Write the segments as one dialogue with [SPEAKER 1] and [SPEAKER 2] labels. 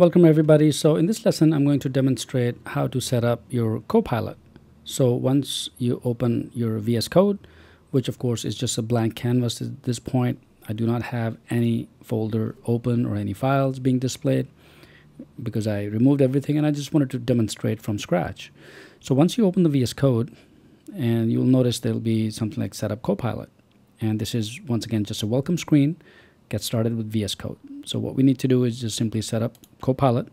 [SPEAKER 1] Welcome everybody. So in this lesson, I'm going to demonstrate how to set up your Copilot. So once you open your VS Code, which of course is just a blank canvas at this point, I do not have any folder open or any files being displayed because I removed everything and I just wanted to demonstrate from scratch. So once you open the VS Code, and you'll notice there'll be something like Setup Copilot. And this is once again just a welcome screen get started with VS Code. So what we need to do is just simply set up Copilot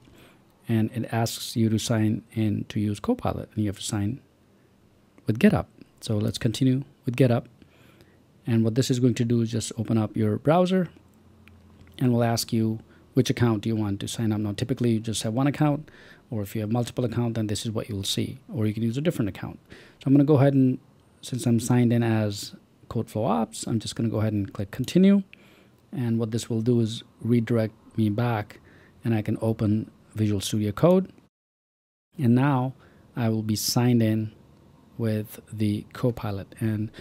[SPEAKER 1] and it asks you to sign in to use Copilot and you have to sign with GitHub. So let's continue with GitHub. And what this is going to do is just open up your browser and we'll ask you which account do you want to sign up. Now, typically you just have one account or if you have multiple accounts, then this is what you'll see. Or you can use a different account. So I'm going to go ahead and, since I'm signed in as CodeFlow Ops, I'm just going to go ahead and click continue and what this will do is redirect me back and I can open Visual Studio Code. And now I will be signed in with the Copilot. And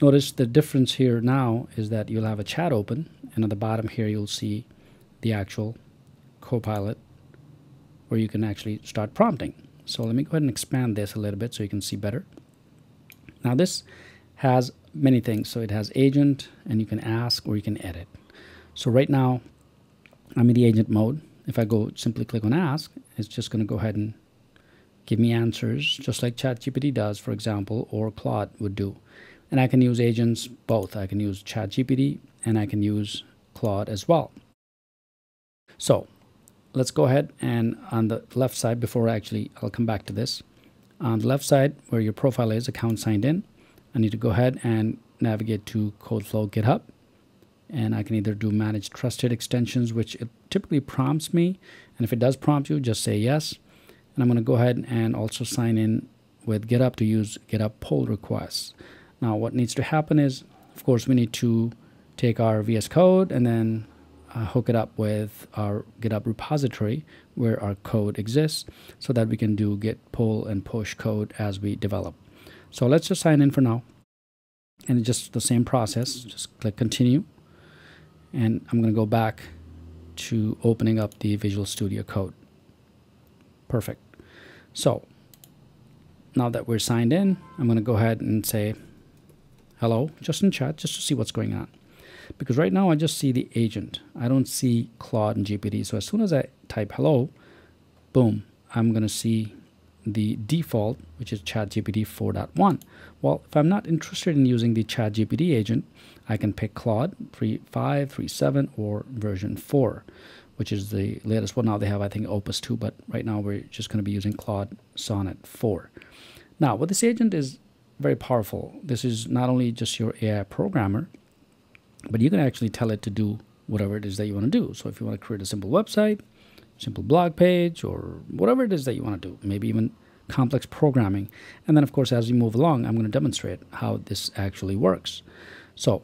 [SPEAKER 1] notice the difference here now is that you'll have a chat open and at the bottom here you'll see the actual Copilot where you can actually start prompting. So let me go ahead and expand this a little bit so you can see better. Now this has many things. So it has agent and you can ask or you can edit so right now, I'm in the agent mode. If I go simply click on ask, it's just going to go ahead and give me answers, just like ChatGPT does, for example, or Claude would do. And I can use agents both. I can use ChatGPT and I can use Claude as well. So let's go ahead and on the left side, before I actually, I'll come back to this. On the left side, where your profile is, account signed in, I need to go ahead and navigate to CodeFlow GitHub and I can either do manage trusted extensions, which it typically prompts me. And if it does prompt you, just say yes. And I'm going to go ahead and also sign in with GitHub to use GitHub pull requests. Now, what needs to happen is, of course, we need to take our VS Code and then uh, hook it up with our GitHub repository where our code exists so that we can do git pull and push code as we develop. So let's just sign in for now. And just the same process, just click continue and I'm going to go back to opening up the Visual Studio Code. Perfect. So now that we're signed in, I'm going to go ahead and say hello just in chat just to see what's going on. Because right now I just see the agent. I don't see Claude and GPT. So as soon as I type hello, boom, I'm going to see the default, which is ChatGPT 4.1. Well, if I'm not interested in using the ChatGPT agent, I can pick Claude 3.5, 3.7, or version 4, which is the latest one. Now they have, I think, Opus 2, but right now we're just going to be using Claude Sonnet 4. Now, what this agent is very powerful. This is not only just your AI programmer, but you can actually tell it to do whatever it is that you want to do. So if you want to create a simple website, simple blog page, or whatever it is that you want to do, maybe even complex programming. And then, of course, as we move along, I'm going to demonstrate how this actually works. So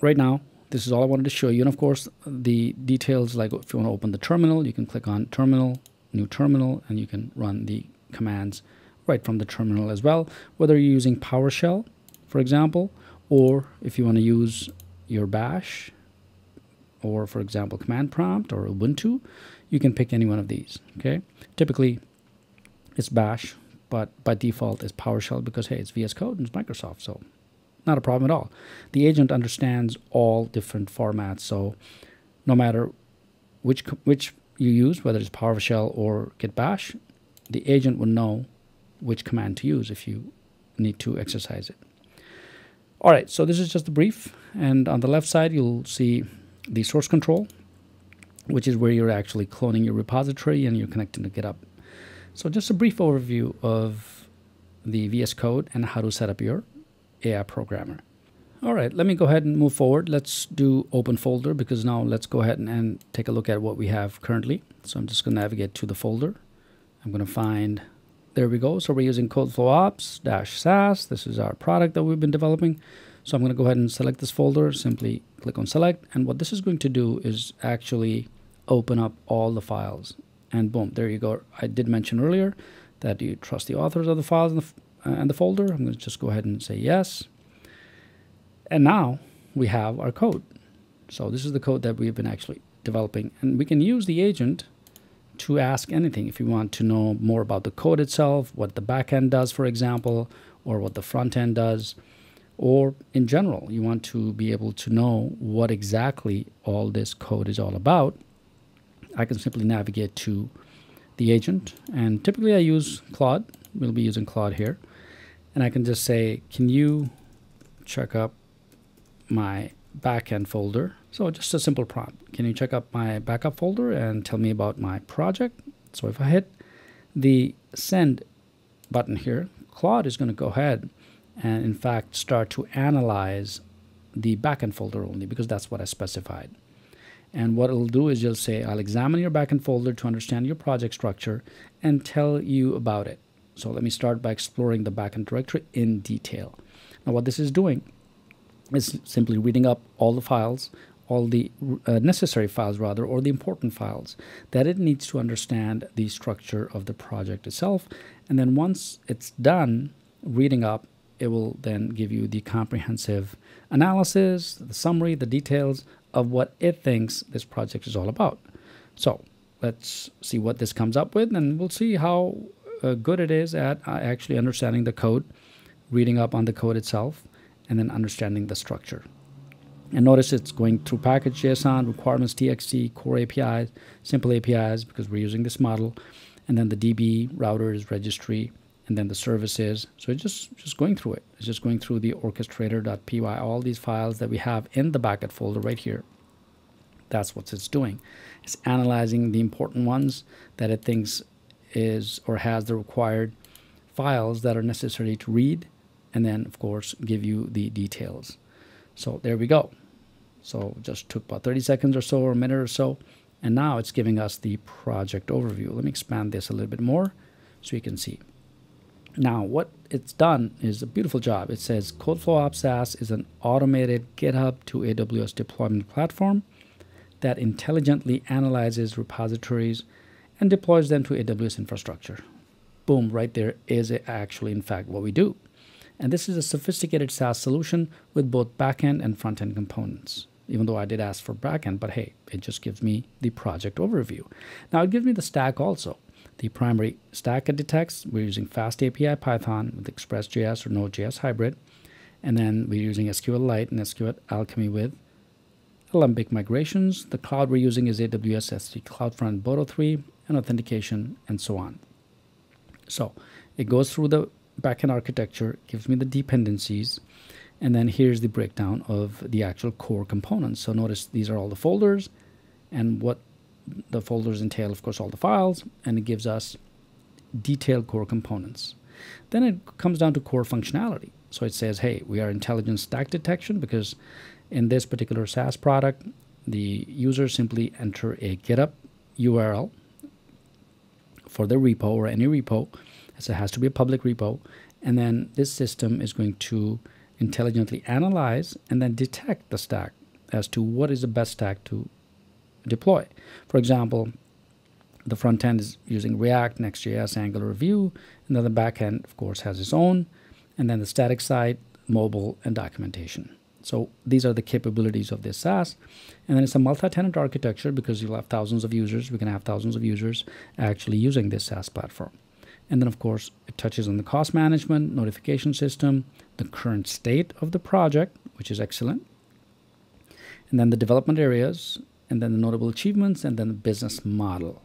[SPEAKER 1] right now, this is all I wanted to show you. And of course, the details, like if you want to open the terminal, you can click on terminal, new terminal, and you can run the commands right from the terminal as well. Whether you're using PowerShell, for example, or if you want to use your bash, or for example, command prompt or Ubuntu, you can pick any one of these. Okay. Typically, it's bash, but by default, it's PowerShell because, hey, it's VS Code and it's Microsoft. So not a problem at all. The agent understands all different formats, so no matter which which you use, whether it's PowerShell or Git Bash, the agent will know which command to use if you need to exercise it. All right, so this is just a brief, and on the left side you'll see the source control, which is where you're actually cloning your repository and you're connecting to GitHub. So just a brief overview of the VS Code and how to set up your AI programmer. All right, let me go ahead and move forward. Let's do open folder because now let's go ahead and, and take a look at what we have currently. So I'm just going to navigate to the folder. I'm going to find, there we go. So we're using CodeFlow Ops dash SaaS. This is our product that we've been developing. So I'm going to go ahead and select this folder, simply click on select. And what this is going to do is actually open up all the files. And boom, there you go. I did mention earlier that you trust the authors of the files and the uh, and the folder. I'm going to just go ahead and say yes. And now we have our code. So this is the code that we've been actually developing. And we can use the agent to ask anything. If you want to know more about the code itself, what the backend does, for example, or what the front end does, or in general, you want to be able to know what exactly all this code is all about, I can simply navigate to the agent. And typically I use Claude. We'll be using Claude here. And I can just say, can you check up my backend folder? So just a simple prompt. Can you check up my backup folder and tell me about my project? So if I hit the send button here, Claude is going to go ahead and in fact start to analyze the backend folder only because that's what I specified. And what it'll do is you'll say, I'll examine your backend folder to understand your project structure and tell you about it. So let me start by exploring the backend directory in detail. Now what this is doing is simply reading up all the files, all the uh, necessary files rather, or the important files that it needs to understand the structure of the project itself. And then once it's done reading up, it will then give you the comprehensive analysis, the summary, the details of what it thinks this project is all about. So let's see what this comes up with, and we'll see how uh, good it is at uh, actually understanding the code, reading up on the code itself, and then understanding the structure. And notice it's going through package JSON, requirements TXT, core APIs, simple APIs because we're using this model, and then the DB routers registry, and then the services. So it's just, just going through it. It's just going through the orchestrator.py, all these files that we have in the Backend folder right here. That's what it's doing. It's analyzing the important ones that it thinks is or has the required files that are necessary to read and then of course give you the details. So there we go. So just took about 30 seconds or so or a minute or so and now it's giving us the project overview. Let me expand this a little bit more so you can see. Now, what it's done is a beautiful job. It says CodeFlow Ops SaaS is an automated GitHub to AWS deployment platform that intelligently analyzes repositories and deploys them to AWS infrastructure. Boom, right there is actually, in fact, what we do. And this is a sophisticated SaaS solution with both backend and front end components. Even though I did ask for backend, but hey, it just gives me the project overview. Now it gives me the stack also the primary stack it detects. We're using Fast API Python with Express.js or Node.js hybrid. And then we're using SQLite and SQL Alchemy with Alembic migrations. The cloud we're using is AWS S3 CloudFront Boto 3 and authentication and so on. So it goes through the backend architecture, gives me the dependencies, and then here's the breakdown of the actual core components. So notice these are all the folders and what the folders entail, of course, all the files, and it gives us detailed core components. Then it comes down to core functionality. So it says, hey, we are intelligent stack detection because in this particular SaaS product, the user simply enter a GitHub URL for the repo or any repo. as it has to be a public repo. And then this system is going to intelligently analyze and then detect the stack as to what is the best stack to deploy. For example, the front end is using React, Next.js, Angular, Vue, and then the back end, of course, has its own, and then the static side, mobile, and documentation. So these are the capabilities of this SaaS. And then it's a multi-tenant architecture because you'll have thousands of users. We can have thousands of users actually using this SaaS platform. And then, of course, it touches on the cost management, notification system, the current state of the project, which is excellent. And then the development areas, and then the notable achievements, and then the business model.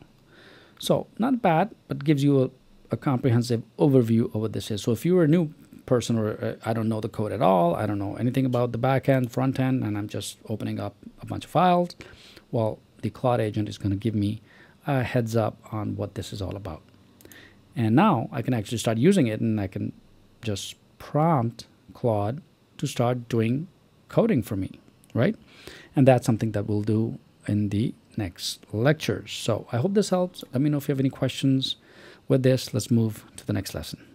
[SPEAKER 1] So not bad, but gives you a, a comprehensive overview of what this is. So if you're a new person or uh, I don't know the code at all, I don't know anything about the back end, front end, and I'm just opening up a bunch of files, well, the Claude agent is going to give me a heads up on what this is all about. And now I can actually start using it and I can just prompt Claude to start doing coding for me, right? And that's something that we'll do in the next lectures. So I hope this helps. Let me know if you have any questions with this. Let's move to the next lesson.